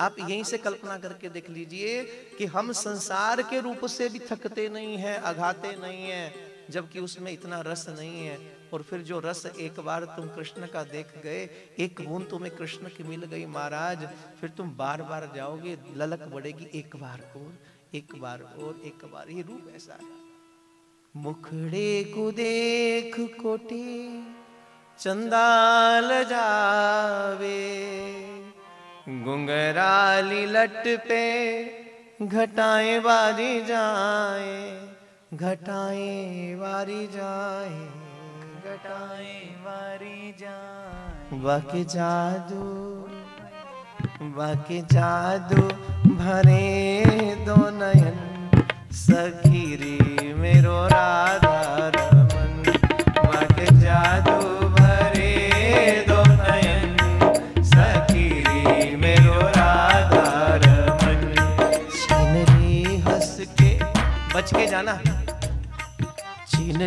आप यहीं से कल्पना करके देख लीजिए कि हम संसार के रूप से भी थकते नहीं हैं, अघाते नहीं हैं, जबकि उसमें इतना रस नहीं है। और फिर जो रस एक बार तुम कृष्ण का देख गए, एक बूंद तुम्हें कृष्ण की मिल गई महाराज, फिर तुम बार बार जाओगे, ललक बढ़ेगी एक बार और, एक बार और, एक बार। ये रूप ऐसा है। मुखड़े को देख कोटी चंदाल जावे गुंगराली लट पे घटाएँ बारी जाए, घटाएँ बारी जाए, घटाएँ बारी जाए। बाके जादू बाके जादू भरे दो नयन, सखीरी मेरो राधा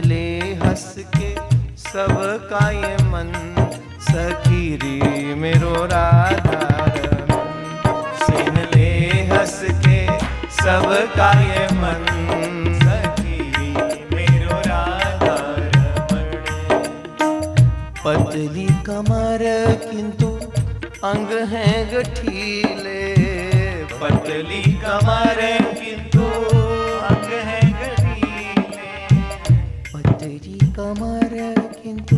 ले हंस के सब का ये मन सखीरी मेरो राधा कमर किंतु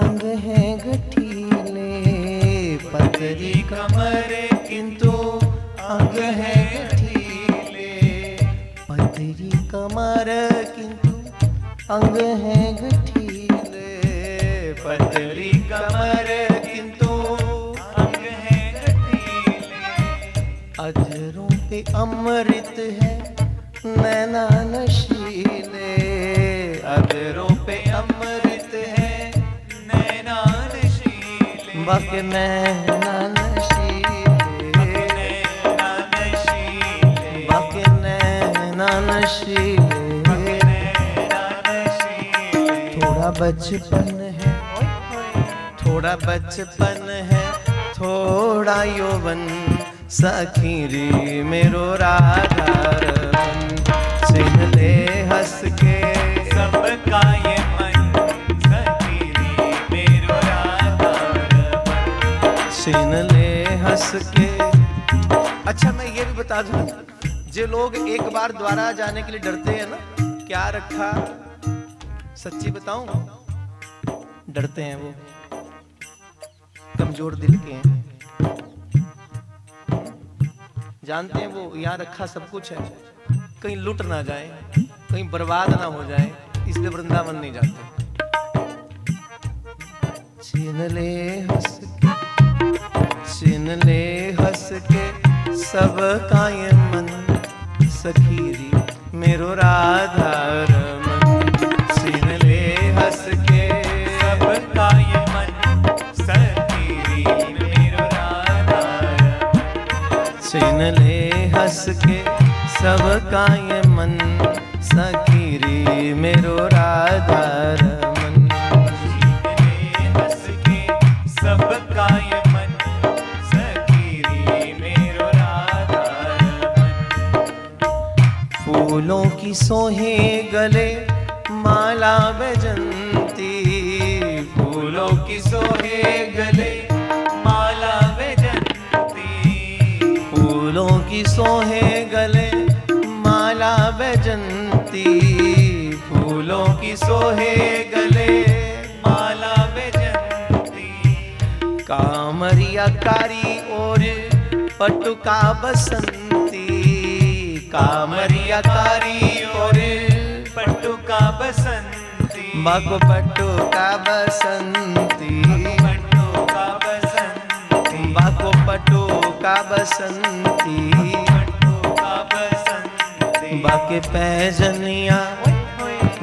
अंग है गठीले। पतली कमर किंतु अंग है गठीले। पतली कमर किंतु अंग है गठीले। पतली कमर किंतु अंग है गठीले। अधरों पे अमृत है, नैना नशीले। अधरों पे अमृत है नैना नशीले बक नैना नशीले नैना नशीले थोड़ा बचपन है थोड़ा बचपन है, थोड़ा यौवन। सखीरी मेरो राधा सिंह ले हंस अच्छा मैं ये भी बता दूँ, जो लोग एक बार द्वारा जाने के लिए डरते हैं ना, क्या रखा? सच्ची बताऊँ? डरते हैं वो। कमज़ोर दिल के हैं। जानते हैं वो, यहाँ रखा सब कुछ है। कहीं लुट ना जाए, कहीं बर्बाद ना हो जाए। इसलिए वृंदावन नहीं जाते। छीन ले हंस के छीन ले हंस के सब का मन, सखीरी मेरो राधा रमन। छीन ले हंस के सबका ये मन, सखीरी मेरो राधा छीन ले हंस के सब का ये मन सखीरी मेरो राधा रमन। जीवने हंस के राधा फूलों की सोहे गले माला बजंती फूलों की सोहे गले माला बेजंती फूलों की सोहे गले माला बजंती सोहे गले माला बेजंती। कामरिया कारी और पटुका बसंती। कामरिया कारी और पटुका बसंती। मग पटुका बसंती। पटुका बसंती। बाको पटुका बसंती। पटुका बसंती। बाके पैजनिया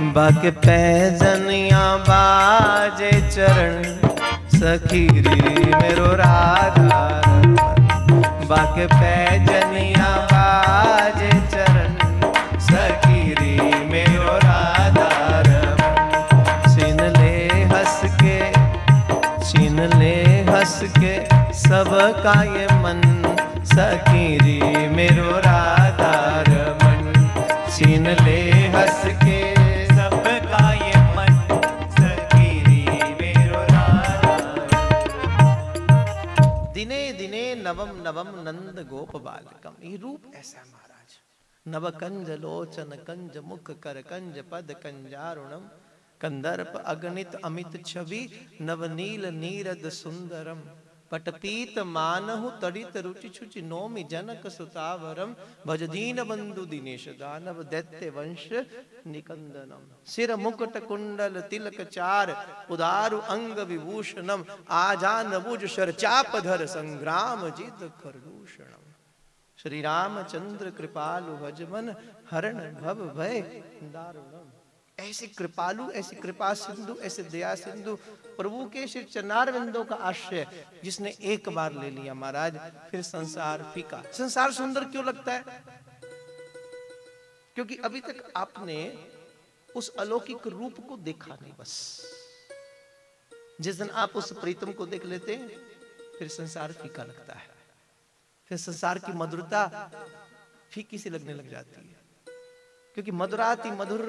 बाके पैजनिया बाजे चरण सखीरी मेरो राधा। बाके पैजनिया बाजे चरण सखीरी मेरो राधा। छीन ले हंस के छीन ले हंस के सब का ये मन मेरो गोप बालकम ये रूप ऐसा है महाराज। नव कंज लोचन कंज मुख कर कंज पद कंजारुणम। कंदर्प अगणित अमित छवि, नवनील नीरद सुंदरम। पटपीत मानहु तड़ित रुचि छुचि नोमि जनक सुतावरम। भजदीन बंधु दिनेश दानव दैत्य वंश निकंदनम। सिर मुकुट कुंडल तिलक चार, उदारु अंग विभूषणम। आजान बुज शर चाप धर संग्राम जित खरदूषणम श्री रामचंद्र कृपालु भजमन हरण भव भय दारुणम। ऐसे कृपालु, ऐसी कृपा सिंधु, ऐसे दया सिंधु, प्रभु के श्री चरणारविंदों का आश्रय जिसने एक बार ले लिया महाराज, फिर संसार फीका। संसार सुंदर क्यों लगता है? क्योंकि अभी तक आपने उस अलौकिक रूप को देखा नहीं बस। जिस दिन आप उस प्रीतम को देख लेते हैं फिर संसार फीका लगता है। फिर संसार की मधुरता फीकी सी लगने लग जाती है। क्योंकि मधुराति मधुर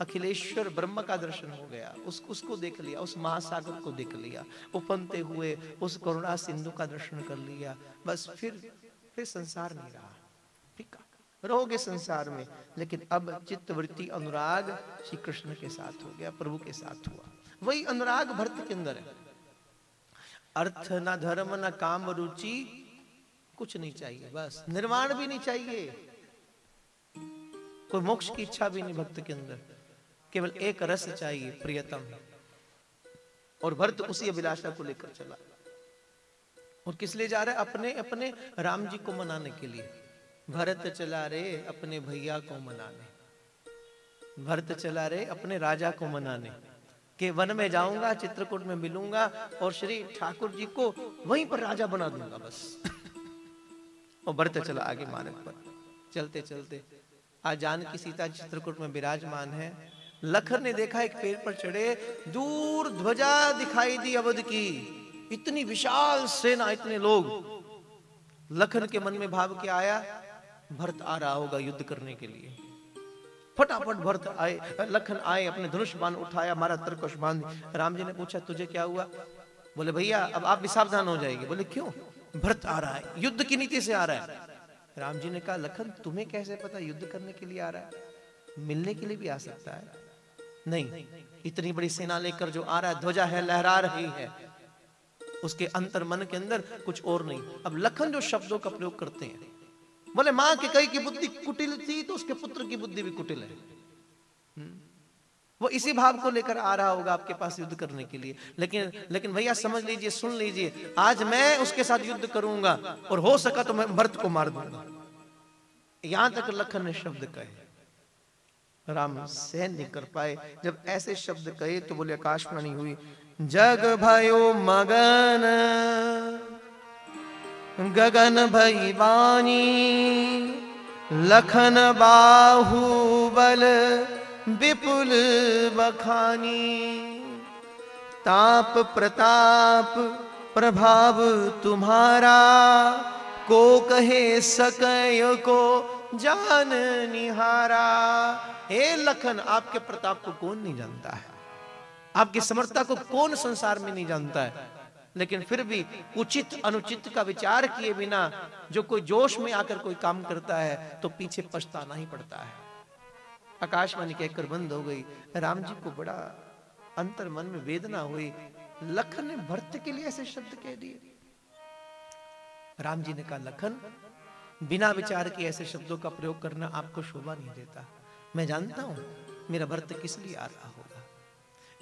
अखिलेश्वर ब्रह्म का दर्शन हो गया। उस, उसको देख लिया, उस महासागर को देख लिया। उपनते हुए उस करुणा सिंधु का दर्शन कर लिया। बस फिर फिर संसार नहीं रहा। फीका रहोगे संसार में, लेकिन अब चित्तवृत्ति अनुराग श्री कृष्ण के साथ हो गया, प्रभु के साथ हुआ। वही अनुराग भरत के अंदर है। अर्थ न धर्म न काम रुचि, कुछ नहीं चाहिए, बस। निर्वाण भी नहीं चाहिए। कोई मोक्ष की इच्छा भी नहीं भक्त के अंदर। केवल एक रस चाहिए, प्रियतम। और भरत उसी अभिलाषा को लेकर चला। और किस लिए जा रहा है? अपने अपने राम जी को मनाने के लिए। भरत चला रे अपने भैया को मनाने। भरत चला रे अपने राजा को मनाने। के वन में जाऊँगा, चित्रकूट में मिलूँगा और श्री ठाकुर जी को वहीं पर राजा बना दूँगा बस। और भरत चला आगे मानक पर। चलते चलते। आज जानकी सीता चित्रकूट में विराजमान है। लखन ने देखा एक पेड़ पर चढ़े, दूर ध्वजा दिखाई दी अवध की। इतनी विशाल सेना, इतने लोग। लखन के मन में भाव क्या आया, भरत आ रहा होगा युद्ध करने के लिए। फटाफट भरत आए, लखन आए, अपने धनुष बाण उठाया, मारा तरकश बाँध। राम जी ने पूछा, तुझे क्या हुआ? बोले, भैया, अब आप भी सावधान हो जाएँगे बोले, क्यों? भरत आ रहा है, युद्ध की नीति से आ रहा है। राम जी ने कहा, लखन, तुम्हें कैसे पता युद्ध करने के लिए आ रहा है? मिलने के लिए भी आ सकता है। नहीं, इतनी बड़ी सेना लेकर जो आ रहा है, ध्वजा है, लहरा रही है। उसके अंतर मन के अंदर कुछ और नहीं। अब लखन जो शब्दों का प्रयोग करते हैं, बोले, माँ के कई की बुद्धि कुटिल थी तो उसके पुत्र की बुद्धि भी कुटिल है। हम्म। वो इसी भाव को लेकर आ रहा होगा आपके पास युद्ध करने के लिए। लेकिन लेकिन भैया, समझ लीजिए, सुन लीजिए, आज मैं उसके साथ युद्ध करूँगा, और हो सका तो मैं भरत को मार दूँगा। यहाँ तक लखन ने शब्द कहे। राम सहन नहीं कर पाए। जब ऐसे शब्द कहे तो बोले, आकाशवाणी हुई, जग भयो मगन, गगन भई वाणी, लखन बाहुबल विपुल बखानी, ताप प्रताप प्रभाव तुम्हारा, को कहे सकय को जान निहारा। हे लखन आपके प्रताप को कौन नहीं जानता है? आपकी समर्थता को कौन संसार में नहीं जानता है? लेकिन फिर भी उचित अनुचित का विचार किए बिना जो कोई जोश में आकर कोई काम करता है तो पीछे पछताना ही पड़ता है। आकाशवाणी कहकर बंद हो गई। राम जी को बड़ा अंतर मन में वेदना हुई। लखन ने भरत के लिए ऐसे शब्द कह दिए। राम जी ने कहा लखन बिना विचार के ऐसे शब्दों का प्रयोग करना आपको शोभा नहीं देता। मैं जानता हूँ, मेरा भरत किस लिए आ रहा होगा।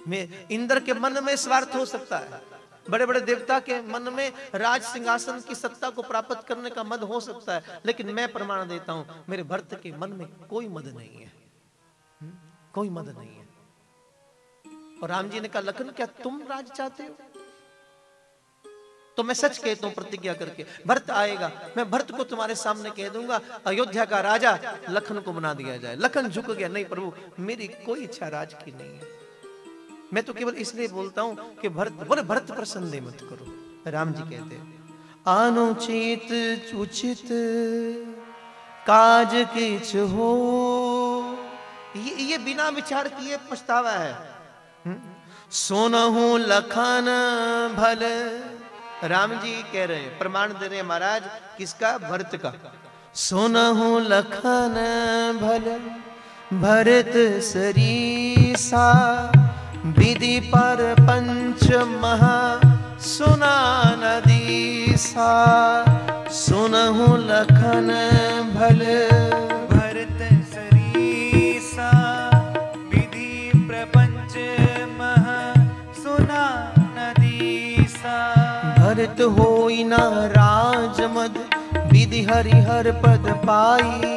मैं इंद्र के मन में स्वार्थ हो सकता है। बड़े बड़े देवता के मन में राज सिंहासन की सत्ता को प्राप्त करने का मद हो सकता है, लेकिन मैं प्रमाण देता हूँ, मेरे भरत के मन में कोई मद नहीं है। हम्म? कोई मद नहीं है। और राम जी ने कहा, लखन, क्या तुम राज चाहते हो? तो मैं सच कहता हूँ, प्रतिज्ञा करके। भरत आएगा, मैं भरत को तुम्हारे सामने कह दूँगा, अयोध्या का राजा लखन को बना दिया जाए। लखन झुक गया, नहीं प्रभु, मेरी कोई इच्छा राज की नहीं है। मैं तो केवल इसलिए बोलता हूँ कि भरत, बोले, भरत पर संदेह मत करो। राम जी कहते अनुचित उचित, काज किच हो। ये ये बिना विचार किए पछतावा है। सोना हूँ लखन भल राम जी कह रहे हैं, प्रमाण दे रहे हैं महाराज, किसका? भरत का। सोनहु लखन भल, भरत सरीसा, विधि पर पंच महा, सुना नदी सा सुनहु लखन भल। भरत होई न राजमद विधि हरिहर पद पाई।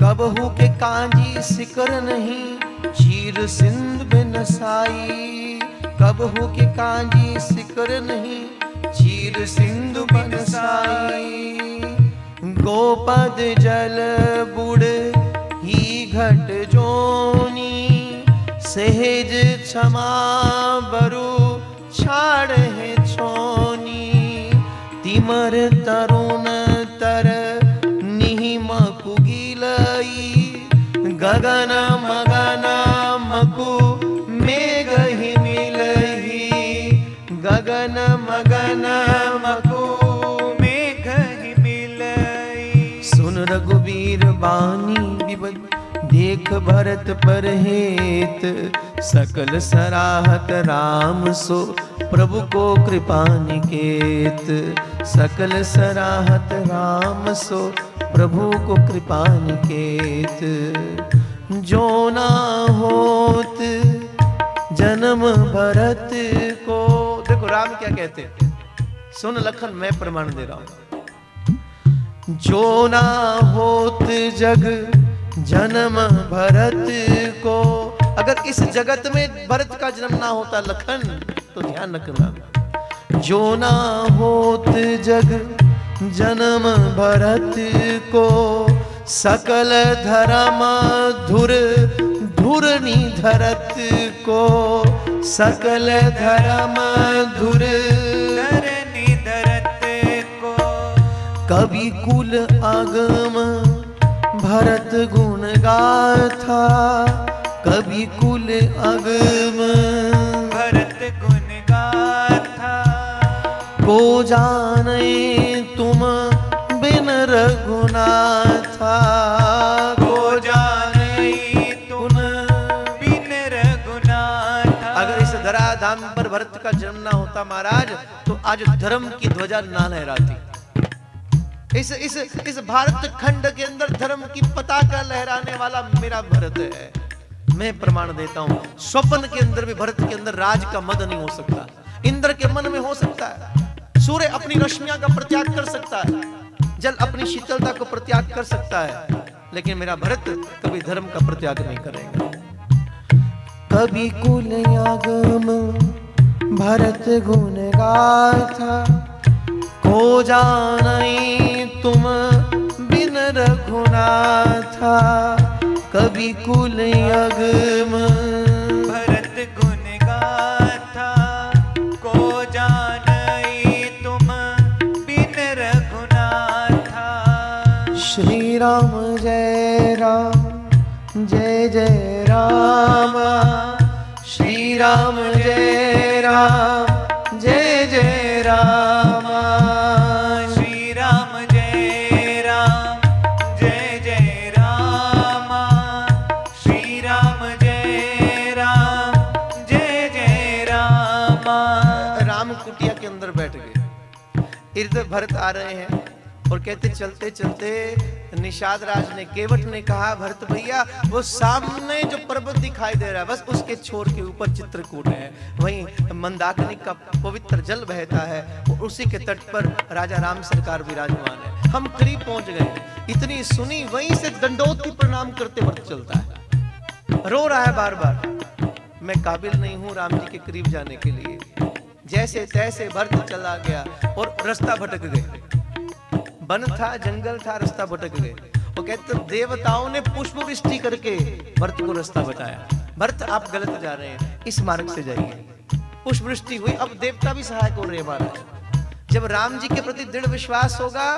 कबहू के कांजी सिकर नहीं, चीर सिंध में नसाई कबहू के कांजी सिकर नहीं, चीर सिंधु बनसाई गोपद जल बुड़, ही घट जोनी। सहज क्षमा बरु, छाड़ है तिमर तरुण तर निहिम कुगिलई गगन मगन मकु मेघ ही मिलही। गगन मगन मकु मेघ ही मिलई सुन रघुवीर बानी विबद देख भरत पर हेत सकल सराहत राम सो प्रभु को कृपा निकेत। सकल सराहत राम सो प्रभु को कृपा निकेत। जो ना होत, जन्म भरत को। देखो राम क्या कहते सुन लखन, मैं प्रमाण दे रहा हूँ। जो ना होत जग, जन्म भरत को। अगर इस जगत में भरत का जन्म ना होता, लखन तो ध्यान रखना। जो ना होत जग जन्म भरत को सकल धर्म धुर धुरनी धरत को सकल धर्म धुर। धरनी धरत को। कवि कुल आगम भरत गुण गाथा कवि कुल आगम। को जाने तुम बिन रघुनाथा। को जाने तुम बिन रघुनाथा। अगर इस धराधाम पर भरत का जन्म ना होता महाराज तो आज धर्म की ध्वजा ना लहराती। इस इस इस भारत खंड के अंदर धर्म की पताका लहराने वाला मेरा भरत है। मैं प्रमाण देता हूँ स्वप्न के अंदर भी भरत के अंदर राज का मद नहीं हो सकता। इंद्र के मन में हो सकता है। सूर्य अपनी रश्मियाँ का प्रत्याग कर सकता है, जल अपनी शीतलता को प्रत्याग कर सकता है, लेकिन मेरा भरत कभी धर्म का प्रत्याग नहीं करेगा। कभी कुल आगम भरत गुण गाथा को जानई तुम बिन रघुनाथा कभी कुल आगम राम, जय राम, जय जय राम। श्री राम, जय राम, जय जय राम। श्री राम, जय राम, जय जय राम। श्री राम, जय राम, जय जय राम। राम कुटिया के अंदर बैठ गए। इर्द भरत आ रहे हैं और कहते चलते चलते निषाद राज ने, केवट ने कहा, भरत भैया, वो सामने जो पर्वत दिखाई दे रहा है, बस उसके छोर के ऊपर चित्रकूट है। वहीं मंदाकिनी का पवित्र जल बहता है उसी के तट पर राजा राम सरकार विराजमान है। हम करीब पहुँच गए इतनी सुनी, वहीं से दंडोत की प्रणाम करते वक्त चलता है। रो रहा है बार बार मैं काबिल नहीं हूँ राम जी के करीब जाने के लिए। जैसे तैसे भरत चला गया और रास्ता भटक गए वन था, जंगल था, रास्ता भटक गए। वो कहते, देवताओं ने पुष्प वृष्टि करके भरत को रास्ता बताया भरत, आप गलत जा रहे हैं, इस मार्ग से जाइए। पुष्प वृष्टि हुई, अब देवता भी सहायक हो रहे हैं। जब राम जी के प्रति दृढ़ विश्वास होगा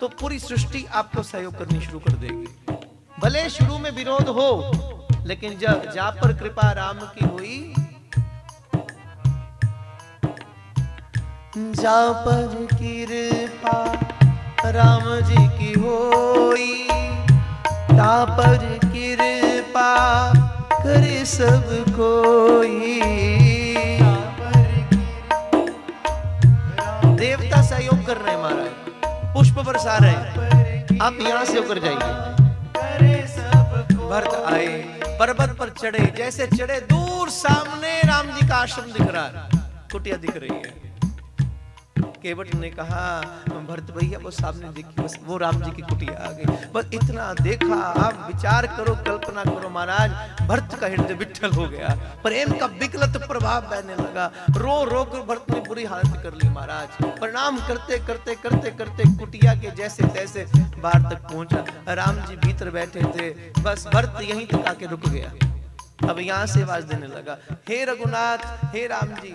तो पूरी सृष्टि आपको सहयोग करनी शुरू कर देगी। भले शुरू में विरोध हो, लेकिन जब जा पर कृपा राम की हुई जा पर कृपा राम जी की होई ता पर कृपा करे सब कोई। देवता सहयोग कर रहे महाराज। पुष्प बरसा रहे आप यहाँ से होकर जाइए। भरत आए, पर्वत पर चढ़े, जैसे चढ़े दूर सामने राम जी का आश्रम दिख रहा है। कुटिया दिख रही है। केवट ने कहा, भरत भैया, वो सामने देखी बस वो राम जी की कुटिया आ गई। बस इतना देखा, आप विचार करो, कल्पना करो महाराज, भरत का हृदय विठल हो गया। प्रेम का विकलत प्रभाव बहने लगा। रो रो कर भरत ने बुरी हालत कर ली महाराज। प्रणाम करते करते करते करते कुटिया के जैसे, तैसे बाहर तक पहुँचा। राम जी भीतर बैठे थे। बस भरत यहीं तक आके रुक गया। अब यहाँ से आवाज़ देने लगा, हे रघुनाथ, हे राम जी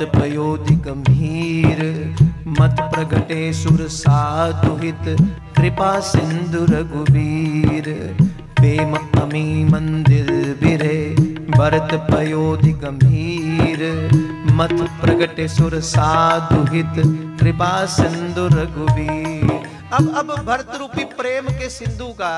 भरत पयोधि गंभीर, मत प्रगटे सुर साधु हित, कृपा सिंधु रघुबीर प्रेम अमी मंदिर बिरे, भरत पयोधि गंभीर मत प्रगटे सुर साधु हित, कृपा सिंधु रघुबीर अब अब भरत रूपी प्रेम के सिंधु का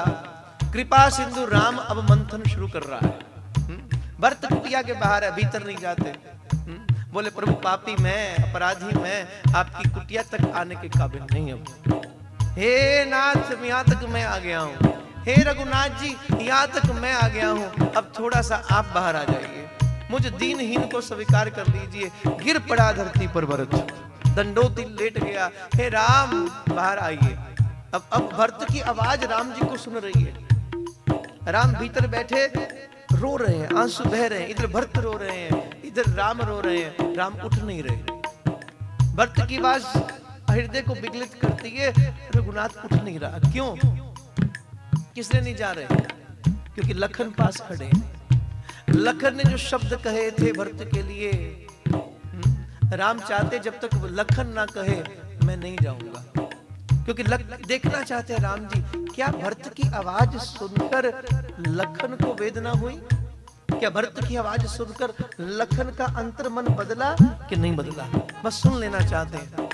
कृपा सिंधु राम अब मंथन शुरू कर रहा है हम्म? भरत कुटिया के बाहर है, भीतर नहीं जाते हम्म? बोले, प्रभु, पापी मैं, अपराधी मैं, आपकी कुटिया तक आने के काबिल नहीं अब हे नाथ, यहाँ तक मैं आ गया हूँ। हे रघुनाथ जी, यहाँ तक मैं आ गया हूँ। अब थोड़ा सा आप बाहर आ जाइए। मुझ दीनहीन को स्वीकार कर लीजिए। गिर पड़ा धरती पर भरत दंडोती लेट गया। हे राम, बाहर आइए। अब अब भरत की आवाज़ राम जी को सुन रही है। राम भीतर बैठे, रो रहे हैं, आँसू बह रहे हैं, इधर भरत रो रहे हैं। इधर राम रो रहे हैं राम उठ नहीं रहे। भरत की आवाज़ हृदय को विगलित करती है रघुनाथ उठ नहीं रहा। क्यों? किसने नहीं जा रहे? क्योंकि लखन पास खड़े हैं। लखन ने जो शब्द कहे थे भरत के लिए हम्म, राम चाहते जब तक लखन ना कहे मैं नहीं जाऊँगा। क्योंकि लख, देखना चाहते हैं राम जी क्या भरत की आवाज़ सुनकर लखन को वेदना हुई? क्या भरत की आवाज़ सुनकर लखन का अंतर मन बदला कि नहीं बदला? बस सुन लेना चाहते हैं।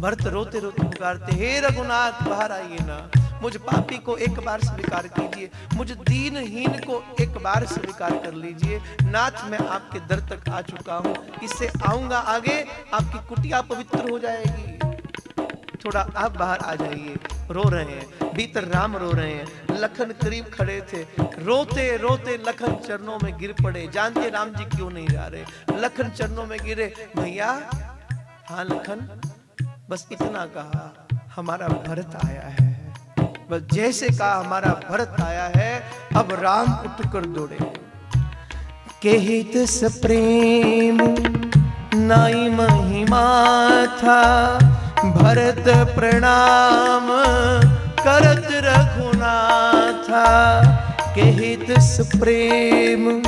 भरत रोते रोते पुकारते, हे रघुनाथ, बाहर आइए ना। मुझ पापी को एक बार स्वीकार कीजिए। मुझ दीनहीन को एक बार स्वीकार कर लीजिए। नाथ, मैं आपके दर तक आ चुका हूँ। इससे आऊँगा आगे, आपकी कुटिया पवित्र हो जाएगी। थोड़ा आप बाहर आ जाइए। रो रहे हैं। भीतर राम रो रहे हैं। लखन करीब खड़े थे। रोते रोते लखन चरणों में गिर पड़े। जानते राम जी क्यों नहीं जा रहे? लखन चरणों में गिरे। भैया हाँ लखन, बस इतना कहा। हमारा भरत आया है। बस जैसे कहा, हमारा भरत आया है। अब राम उठकर दौड़े। केहित प्रेम, नाई महिमा था। भरत प्रणाम करत रघुनाथा, केहित प्रेम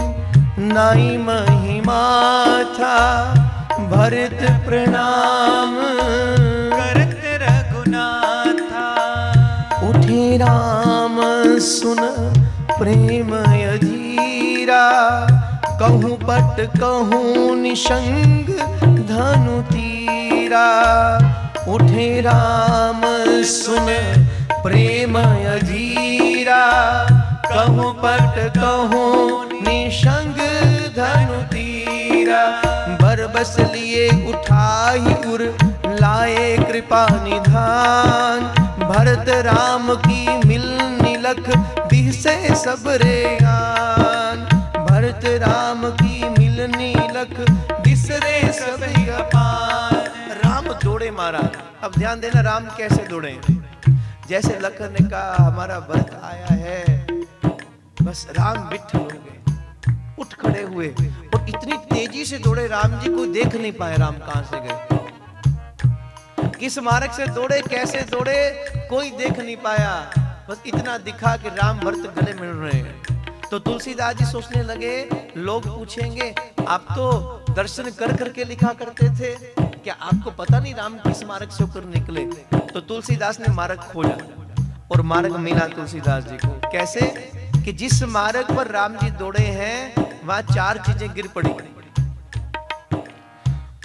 नाई महिमा था। भरत प्रणाम करत रघुनाथा। उठे राम, सुन प्रेम अधीरा कहूँ पट, कहूँ निशंग, धनु तीरा। उठे राम, सुन प्रेम अधीरा। कहूँ पट कहूँ, निशंग धनु तीरा। बरबस लिए उठाई उर, लाए कृपा निधान। भरत राम की मिलनी लख दिसे सब रे आन भरत राम की मिलनी लख मारा। अब ध्यान देना, राम कैसे दौड़े जैसे लखन ने कहा हमारा भरत आया है, बस राम विठल हो गए। उठ खड़े हुए। और इतनी तेज़ी से दौड़े, राम जी को देख नहीं पाए राम कहाँ से गए। किस मार्ग से दौड़े, कैसे दौड़े, कोई देख नहीं पाया। बस इतना दिखा कि राम भरत गले मिल रहे हैं। तो तुलसीदास जी सोचने लगे, लोग पूछेंगे, आप तो दर्शन कर करके लिखा करते थे। क्या आपको पता नहीं राम किस मार्ग से होकर निकले। तो तुलसीदास ने मार्ग खोला और मार्ग मिला तुलसीदास जी को। कैसे? कि जिस मार्ग पर राम जी दौड़े हैं, वहाँ चार चीज़ें गिर पड़ी।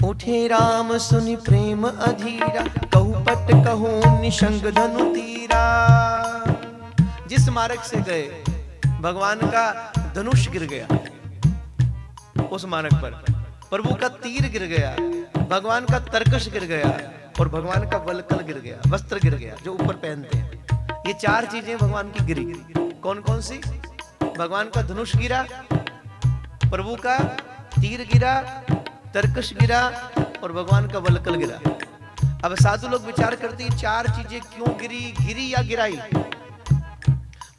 उठे राम, सुनि प्रेम अधीरा, कहू पट, कहू निशंग धनु तीरा। जिस मार्ग से गए, भगवान का धनुष गिर गया उस मार्ग पर। प्रभु का तीर गिर गया। भगवान का तरकश गिर गया और भगवान का वलकल गिर गया, वस्त्र गिर गया, जो ऊपर पहनते हैं। ये चार चीज़ें भगवान की गिरी कौन कौन सी? भगवान का धनुष गिरा, प्रभु का तीर गिरा, तरकश गिरा और भगवान का वलकल गिरा। अब साधु लोग विचार करते हैं चार चीज़ें क्यों गिरी? गिरी या गिराई?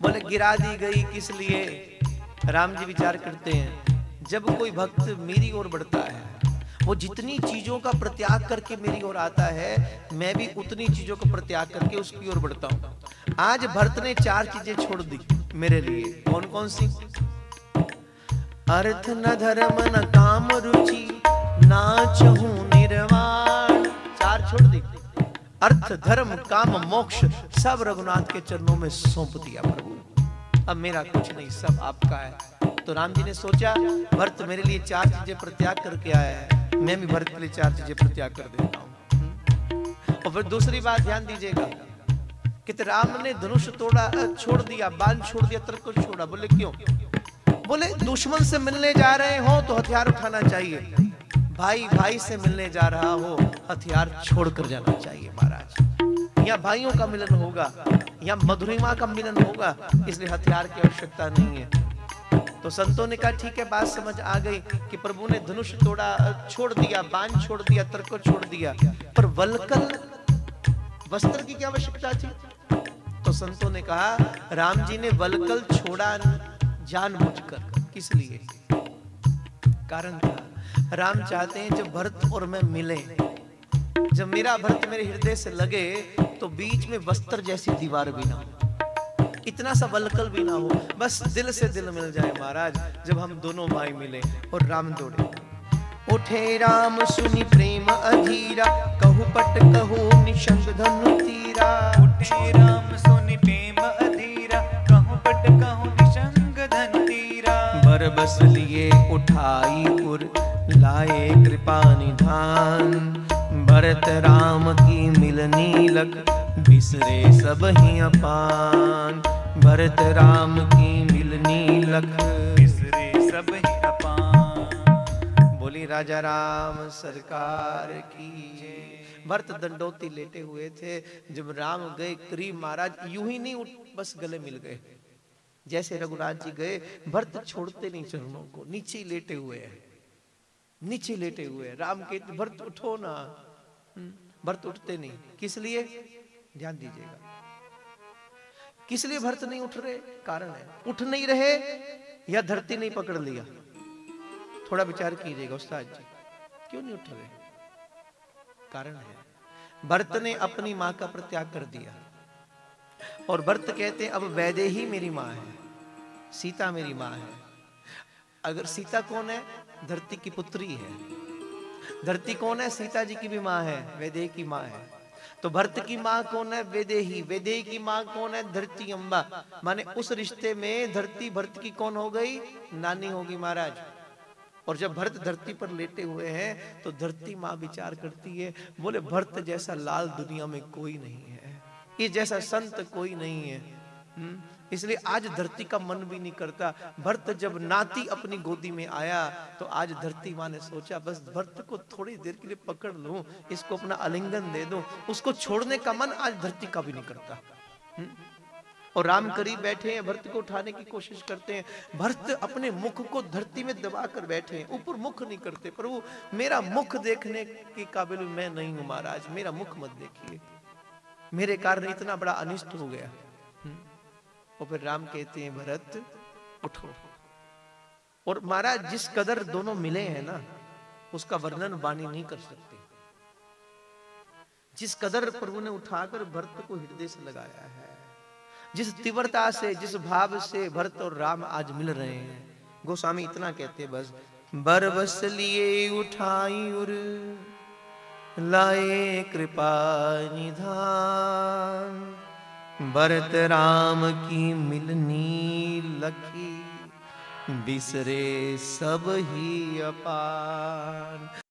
बोले, गिरा दी गई किस लिए? राम जी विचार करते हैं, जब कोई भक्त मेरी ओर बढ़ता है वो जितनी चीज़ों का प्रत्याग करके मेरी ओर आता है, मैं भी उतनी चीज़ों का प्रत्याग करके उसकी ओर बढ़ता हूँ। आज भरत ने चार चीज़ें छोड़ दी मेरे लिए। कौन कौन सी? अर्थ न धर्म न काम रुचि, ना चहू निर्वाण। चार छोड़ दी। अर्थ, धर्म, काम, मोक्ष, सब रघुनाथ के चरणों में सौंप दिया प्रभु। अब मेरा कुछ नहीं, सब आपका है। तो राम जी ने सोचा, भरत मेरे लिए चार चीज़ें प्रत्याग करके आया है। मैं भी भरत लिए चार चीज़ें प्रत्याग कर देता हूँ। और फिर दूसरी बात ध्यान दीजिएगा कि तो राम ने धनुष तोड़ा छोड़ दिया बाँध छोड़ दिया, तर्क छोड़ा। बोले, क्यों? बोले, दुश्मन से मिलने जा रहे हो तो हथियार उठाना चाहिए। भाई भाई से मिलने जा रहा हो, हथियार छोड़कर जाना चाहिए महाराज। या भाइयों का मिलन होगा या मधुरिमा का मिलन होगा, इसलिए हथियार की आवश्यकता नहीं है। तो संतों ने कहा, ठीक है, बात समझ आ गई कि प्रभु ने धनुष तोड़ा, छोड़ दिया बाँध छोड़ दिया, तर्क छोड़ दिया, पर वलकल वस्त्र की क्या आवश्यकता थी? तो संतों ने कहा, राम जी ने वलकल छोड़ा जान जानबूझकर, किस लिए? कारण था, राम चाहते हैं जब भरत और मैं मिले। जब मेरा भरत मेरे हृदय से लगे तो बीच में वस्त्र जैसी दीवार भी ना हो। इतना सा वलकल भी ना हो बस दिल से दिल मिल जाए महाराज जब हम दोनों भाई मिले और राम दौड़े। उठे राम सुनि प्रेम अधीरा कहु पट कहु निशंग धनु तीरा। उठे राम सुनि प्रेम अधीरा कहूँ पट कहूँ निशंग धन तीरा। बर बस लिए उठाई उर लाए कृपा निधान। भरत राम की मिलनी लग बिसरे सब ही अपान। भरत राम की मिलनी लग बिसरे सब ही अपान। बोली, राजा राम, सरकार की भरत दंडोती लेटे हुए थे। जब राम गए करीब महाराज यूँ ही नहीं उठ, बस गले मिल गए। जैसे रघुनाथ जी गए, भरत छोड़ते नहीं चरणों को। नीचे लेटे हुए हैं। नीचे लेटे हुए राम के भरत, उठो ना। भरत उठते नहीं। किस लिए? ध्यान दीजिएगा। किस लिए भरत नहीं उठ रहे? कारण है। उठ नहीं रहे या धरती नहीं पकड़ लिया? थोड़ा विचार कीजिएगा, उस्ताद जी। क्यों नहीं उठ रहे? कारण है। भरत ने अपनी माँ का प्रत्याग कर दिया। और भरत कहते अब वैदे ही मेरी माँ है। सीता मेरी माँ है। अगर सीता कौन है? धरती की पुत्री है। धरती कौन है? सीता जी की भी माँ है। वैदेही की माँ है। तो भरत की माँ कौन है? वेदेही वेदेही की माँ कौन है? धरती अम्बा माने उस रिश्ते में धरती भरत की कौन हो गई? नानी होगी महाराज। और जब भरत धरती पर लेटे हुए हैं तो धरती माँ विचार करती है, बोले, भरत जैसा लाल दुनिया में कोई नहीं है। ये जैसा संत कोई नहीं है। हम्म? इसलिए आज धरती का मन भी नहीं करता। भरत जब नाती अपनी गोदी में आया तो आज धरती माँ ने सोचा, बस भरत को थोड़ी देर के लिए पकड़ लूँ, इसको अपना आलिंगन दे दूँ। उसको छोड़ने का मन आज धरती का भी नहीं करता। हम्म? और राम करीब बैठे हैं, भरत को उठाने की कोशिश करते हैं। भरत अपने मुख को धरती में दबा कर बैठे हैं। ऊपर मुख नहीं करते। प्रभु, मेरा मुख देखने के काबिल मैं नहीं हूँ महाराज। मेरा मुख मत देखिए। मेरे कारण इतना बड़ा अनिष्ट हो गया। और फिर राम कहते हैं, भरत, उठो। और महाराज, जिस कदर दोनों मिले हैं ना, उसका वर्णन वाणी नहीं कर सकते। जिस कदर प्रभु ने उठाकर भरत को हृदय से लगाया है, जिस तीव्रता से, जिस भाव से भरत और राम आज मिल रहे हैं, गोस्वामी इतना कहते बस बरबस लिए उठाई उर, लाए कृपा निधान। भरत राम की मिलनी लखी बिसरे सब ही अपार।